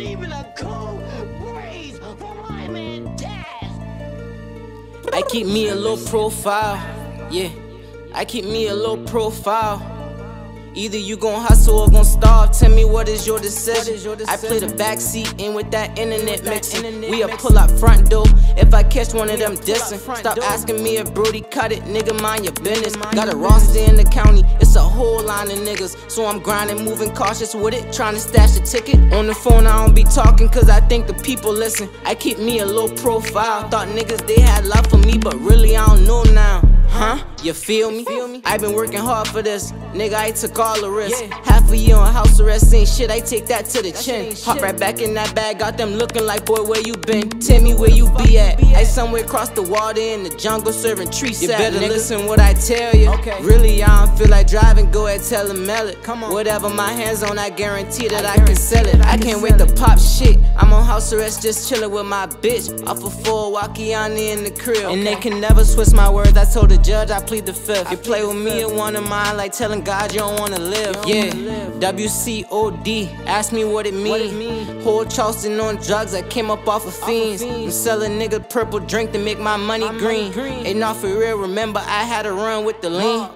and even a cool breeze for my man Taz. I keep me a low profile, yeah. I keep me a low profile. Either you gon' hustle or gon' starve. Tell me what is your decision. I play the backseat in with that internet mixing. We a pull up front door if I catch one of them dissing. Stop asking me if Brody cut it, nigga. Mind your business. Got a roster in the county, it's a whole line of niggas. So I'm grinding, moving cautious with it, trying to stash a ticket. On the phone, I don't be talking cause I think the people listen. I keep me a low profile. Thought niggas they had love for me, but really I don't know now. Huh? You feel me? I been working hard for this. Nigga, I took all the risks. Half a year on house arrest, ain't shit. I take that to the chin. Hop right back in that bag, got them looking like, boy, where you been? Tell me where you be at. I somewhere across the water in the jungle serving tree sap. You better listen what I tell you. Really, I don't feel like driving. Go ahead, tell him mail it. Come on. Whatever my hands on, I guarantee that I can sell it. I can't wait to pop shit. I'm on house arrest, just chillin' with my bitch. Off of full Wakiani in the crib. And they can never switch my words. I told the judge I plead the fifth. You play with me, it one of mine, like telling God you don't wanna live. Yeah, WCOD, ask me what it mean. Whole Charleston on drugs, I came up off of fiends. I'm selling nigga purple drink to make my money green. Ain't not for real, remember I had to run with the lean.